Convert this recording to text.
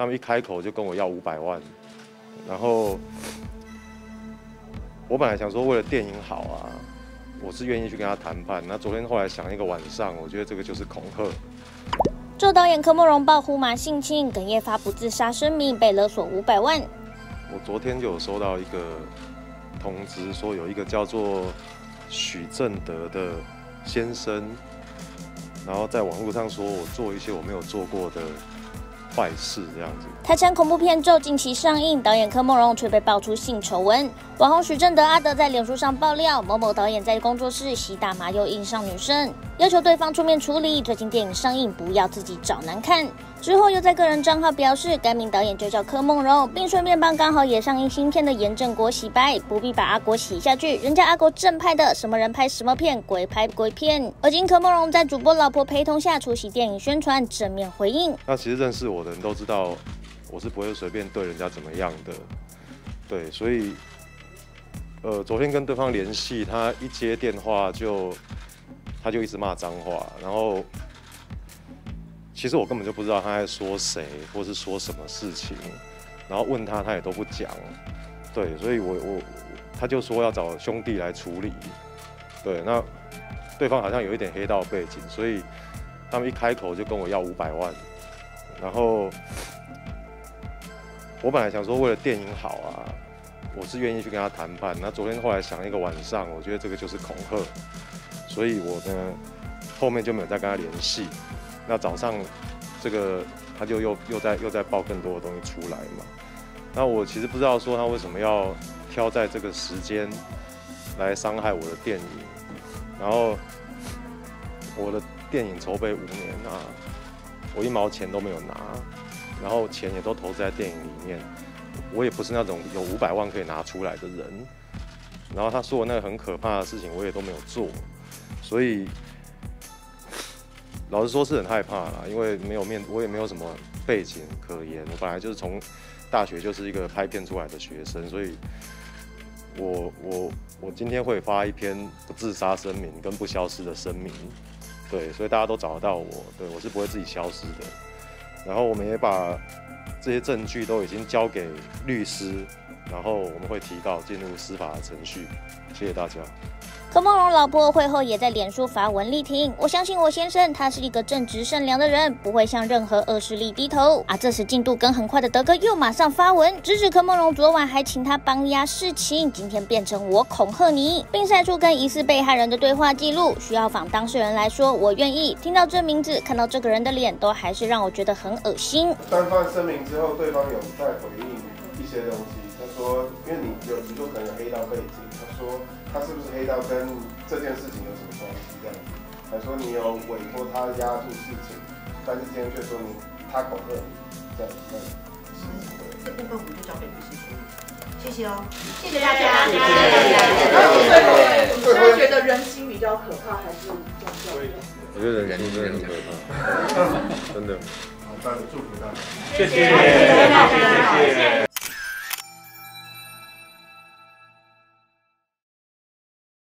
他们一开口就跟我要五百万，然后我本来想说为了电影好啊，我是愿意去跟他谈判。那昨天后来想一个晚上，我觉得这个就是恐吓。做导演柯梦荣爆呼马性侵，哽咽发布自杀声明，被勒索五百万。我昨天就有收到一个通知，说有一个叫做许正德的先生，然后在网络上说我做一些我没有做过的。坏事这样子。台产恐怖片《咒》近期上映，导演柯梦荣却被爆出性丑闻。网红许正德阿德在脸书上爆料，某某导演在工作室吸大麻又印上女生，要求对方出面处理。最近电影上映，不要自己找难看。之后又在个人账号表示，该名导演就叫柯梦荣，并顺便帮刚好也上映新片的严正国洗白，不必把阿国洗下去。人家阿国正派的，什么人拍什么片，鬼拍鬼片。而今柯梦荣在主播老婆陪同下出席电影宣传，正面回应。那其实认识我的人都知道，我是不会随便对人家怎么样的。对，所以，呃，昨天跟对方联系，他一接电话就，他就一直骂脏话，然后。其实我根本就不知道他在说谁，或是说什么事情，然后问他他也都不讲，对，所以我我他就说要找兄弟来处理，对，那对方好像有一点黑道背景，所以他们一开口就跟我要五百万，然后我本来想说为了电影好啊，我是愿意去跟他谈判，那昨天后来想一个晚上，我觉得这个就是恐吓，所以我呢后面就没有再跟他联系。那早上，这个他就又又在又在爆更多的东西出来嘛。那我其实不知道说他为什么要挑在这个时间来伤害我的电影。然后我的电影筹备五年啊，我一毛钱都没有拿，然后钱也都投资在电影里面。我也不是那种有五百万可以拿出来的人。然后他说我那个很可怕的事情，我也都没有做，所以。老实说是很害怕啦，因为没有面，我也没有什么背景可言。我本来就是从大学就是一个拍片出来的学生，所以我我我今天会发一篇不自杀声明跟不消失的声明，对，所以大家都找得到我，对我是不会自己消失的。然后我们也把这些证据都已经交给律师，然后我们会提告进入司法程序。谢谢大家。柯梦荣老婆会后也在脸书发文力挺，我相信我先生，他是一个正直善良的人，不会向任何恶势力低头。啊，这时进度跟很快的德哥又马上发文，直指柯梦荣昨晚还请他帮压事情，今天变成我恐吓你，并晒出跟疑似被害人的对话记录。需要访当事人来说，我愿意。听到这名字，看到这个人的脸，都还是让我觉得很恶心。单方声明之后，对方有在回应一些东西。是不是黑道跟这件事情有什么关系？”这样子，他说：“你有委托他压住事情，但是今天却说明他恐吓你，这样子，那是什么？”这部分我们就交给律师处理。谢谢哦，谢谢大家。谢谢大家。现在觉得人心比较可怕，还是宗教？我觉得人心真的很可怕，真的。好，大家祝福大家。谢谢，谢谢大家，谢谢。